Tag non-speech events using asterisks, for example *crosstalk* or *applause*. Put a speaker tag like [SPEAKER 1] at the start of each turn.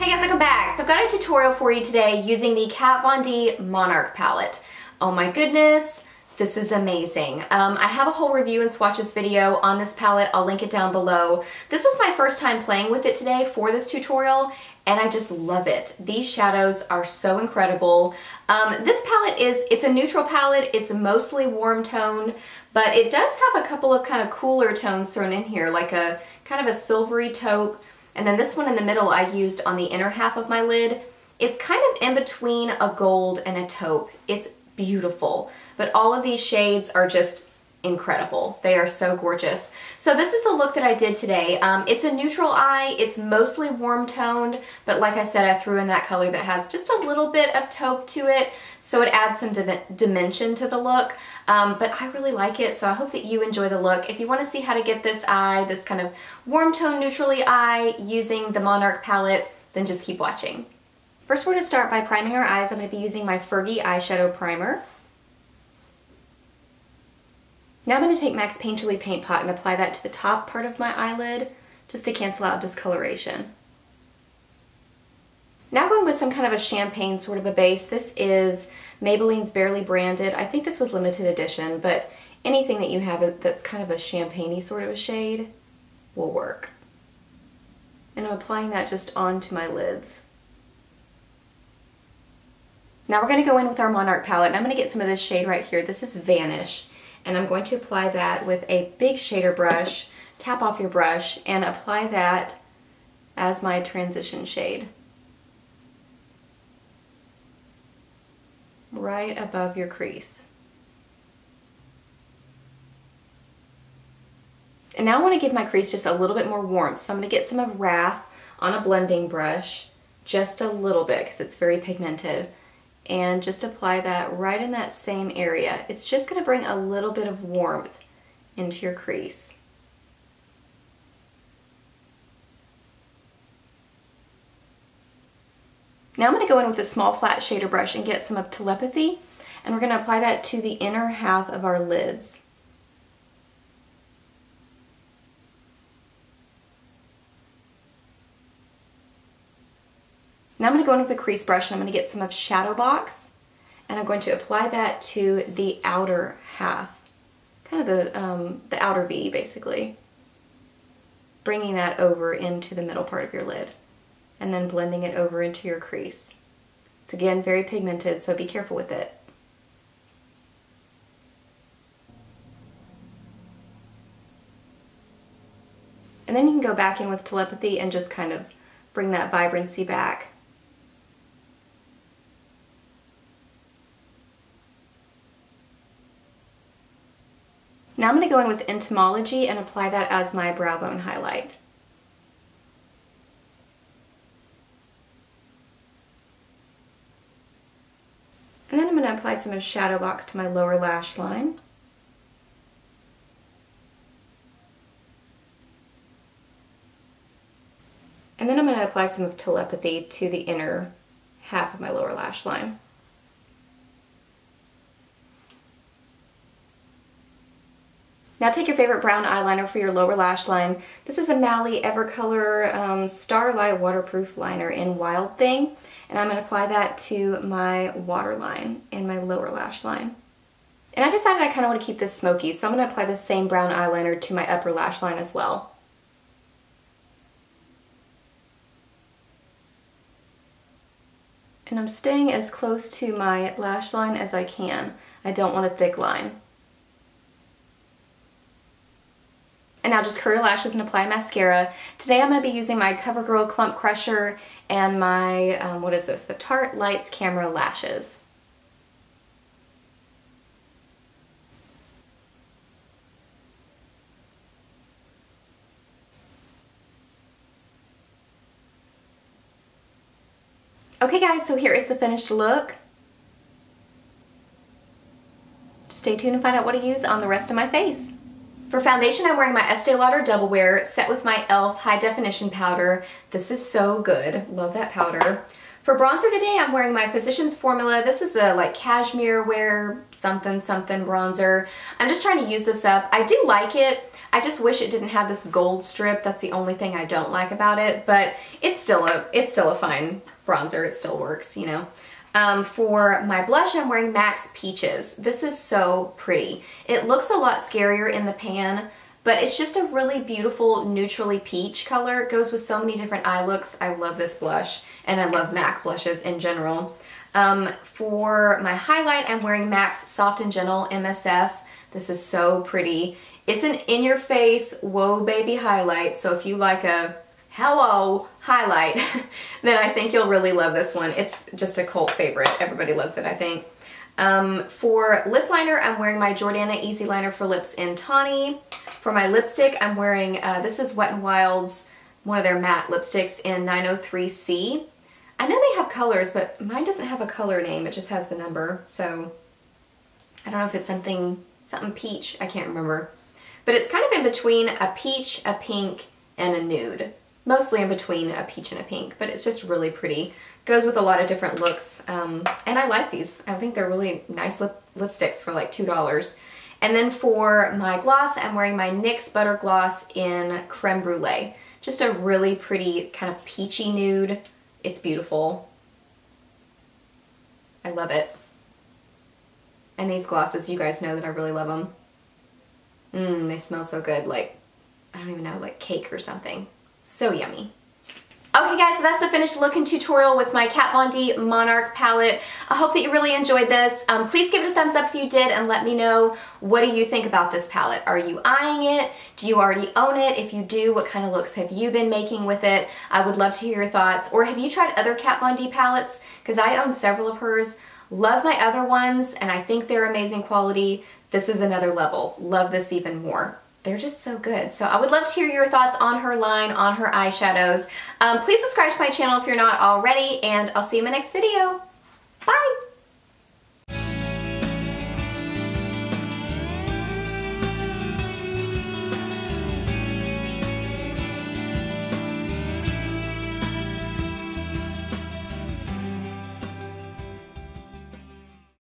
[SPEAKER 1] Hey guys, welcome back. So I've got a tutorial for you today using the Kat Von D Monarch palette. Oh my goodness, this is amazing. Um, I have a whole review and swatches video on this palette. I'll link it down below. This was my first time playing with it today for this tutorial and I just love it. These shadows are so incredible. Um, this palette is, it's a neutral palette. It's mostly warm toned, but it does have a couple of kind of cooler tones thrown in here, like a kind of a silvery taupe, and then this one in the middle I used on the inner half of my lid. It's kind of in between a gold and a taupe. It's beautiful, but all of these shades are just incredible. They are so gorgeous. So this is the look that I did today. Um, it's a neutral eye. It's mostly warm toned, but like I said, I threw in that color that has just a little bit of taupe to it, so it adds some dimension to the look. Um, but I really like it, so I hope that you enjoy the look. If you want to see how to get this eye, this kind of warm tone neutrally eye using the Monarch palette, then just keep watching. First we're going to start by priming our eyes. I'm going to be using my Fergie eyeshadow primer. Now I'm going to take MAC's Painterly Paint Pot and apply that to the top part of my eyelid just to cancel out discoloration. Now going with some kind of a champagne sort of a base. This is Maybelline's Barely Branded. I think this was limited edition, but anything that you have that's kind of a champagne sort of a shade will work. And I'm applying that just onto my lids. Now we're going to go in with our Monarch palette, and I'm going to get some of this shade right here. This is Vanish and I'm going to apply that with a big shader brush, tap off your brush, and apply that as my transition shade. Right above your crease. And now I want to give my crease just a little bit more warmth. So I'm going to get some of Wrath on a blending brush, just a little bit because it's very pigmented and just apply that right in that same area. It's just going to bring a little bit of warmth into your crease. Now I'm going to go in with a small flat shader brush and get some of Telepathy and we're going to apply that to the inner half of our lids. Now I'm going to go in with a crease brush and I'm going to get some of Shadow Box and I'm going to apply that to the outer half, kind of the, um, the outer V basically. Bringing that over into the middle part of your lid and then blending it over into your crease. It's again very pigmented, so be careful with it. And then you can go back in with telepathy and just kind of bring that vibrancy back. Now I'm going to go in with Entomology and apply that as my brow bone highlight. And then I'm going to apply some of Shadow Box to my lower lash line. And then I'm going to apply some of Telepathy to the inner half of my lower lash line. Now take your favorite brown eyeliner for your lower lash line. This is a Mally Evercolor um, Starlight Waterproof Liner in Wild Thing. And I'm going to apply that to my waterline and my lower lash line. And I decided I kind of want to keep this smoky, so I'm going to apply the same brown eyeliner to my upper lash line as well. And I'm staying as close to my lash line as I can. I don't want a thick line. And now just curl your lashes and apply mascara. Today I'm going to be using my CoverGirl Clump Crusher and my, um, what is this, the Tarte Lights Camera Lashes. Okay guys, so here is the finished look. Stay tuned to find out what to use on the rest of my face. For foundation, I'm wearing my Estee Lauder Double Wear set with my e.l.f. High Definition Powder. This is so good. Love that powder. For bronzer today, I'm wearing my Physicians Formula. This is the like cashmere wear something something bronzer. I'm just trying to use this up. I do like it. I just wish it didn't have this gold strip. That's the only thing I don't like about it, but it's still a it's still a fine bronzer. It still works, you know. Um, for my blush, I'm wearing MAC's Peaches. This is so pretty. It looks a lot scarier in the pan, but it's just a really beautiful neutrally peach color. It goes with so many different eye looks. I love this blush, and I love MAC blushes in general. Um, for my highlight, I'm wearing MAC's Soft and Gentle MSF. This is so pretty. It's an in-your-face, whoa baby highlight, so if you like a hello highlight, *laughs* then I think you'll really love this one. It's just a cult favorite. Everybody loves it, I think. Um, for lip liner, I'm wearing my Jordana Easy Liner for Lips in Tawny. For my lipstick, I'm wearing, uh, this is Wet n Wild's, one of their matte lipsticks in 903C. I know they have colors, but mine doesn't have a color name. It just has the number. So I don't know if it's something, something peach. I can't remember. But it's kind of in between a peach, a pink, and a nude mostly in between a peach and a pink, but it's just really pretty. Goes with a lot of different looks, um, and I like these. I think they're really nice lip lipsticks for like $2. And then for my gloss, I'm wearing my NYX Butter Gloss in Creme Brulee. Just a really pretty kind of peachy nude. It's beautiful. I love it. And these glosses, you guys know that I really love them. Mmm, they smell so good, like, I don't even know, like cake or something. So yummy. Okay guys, so that's the finished look and tutorial with my Kat Von D Monarch palette. I hope that you really enjoyed this. Um, please give it a thumbs up if you did and let me know what do you think about this palette. Are you eyeing it? Do you already own it? If you do, what kind of looks have you been making with it? I would love to hear your thoughts. Or have you tried other Kat Von D palettes? Because I own several of hers. Love my other ones and I think they're amazing quality. This is another level. Love this even more they're just so good. So I would love to hear your thoughts on her line, on her eyeshadows. Um, please subscribe to my channel if you're not already, and I'll see you in my next video. Bye!